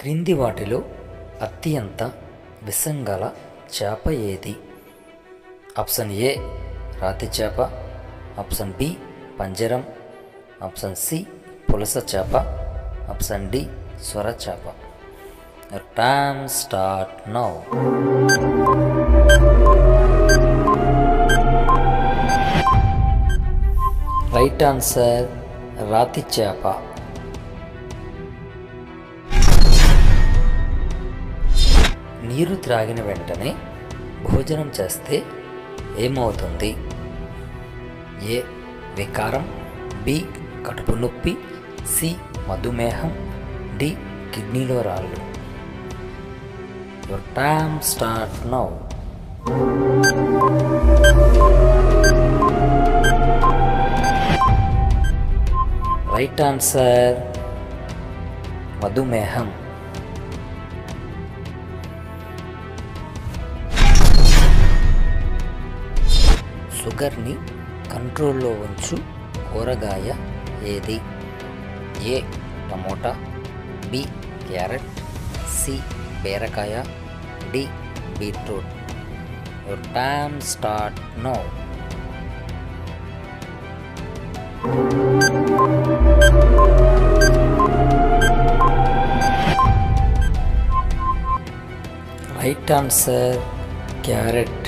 క్రింది వాటిలో అత్యంత విషంగల చేప ఏది? ఆప్షన్ ఏ రాతి చేప. ఆప్షన్ బి పంజరం. ఆప్షన్ సి పులస చేప. ఆప్షన్ డి స్వర చేప. Time start now right answer రాతి చేప. నీరు త్రాగిన వెంటనే భోజనం చేస్తే ఏమవుతుంది? ఏ. వికారం. బి. కడుపు నొప్పి. సి. మధుమేహం. డి. కిడ్నీలో రాళ్ళు. Your time start now right answer మధుమేహం. షుగర్ని కంట్రోల్లో ఉంచు. కూరగాయ ఏది? A tomato? B carrot? C బీరకాయ? D beetroot? Your time start now right answer carrot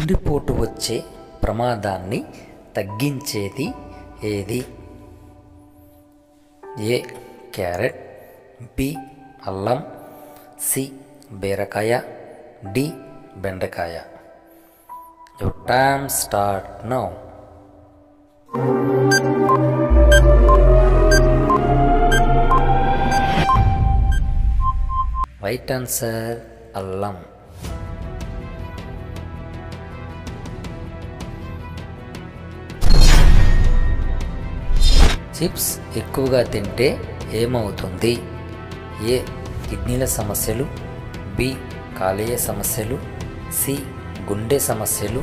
గుండెపోటు వచ్చే ప్రమాదాన్ని తగ్గించేది ఏది? ఏ క్యారెట్ బి అల్లం సి బీరకాయ డి బెండకాయ. Your time start now right answer అల్లం. చిప్స్ ఎక్కువగా తింటే ఏమవుతుంది? ఏ. కిడ్నీల సమస్యలు. బి. కాలేయ సమస్యలు. సి. గుండె సమస్యలు.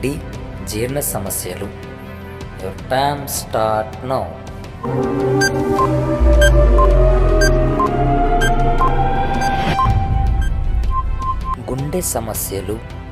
డి. జీర్ణ సమస్యలు. యువర్ టైమ్ స్టార్ట్ నౌ గుండె సమస్యలు.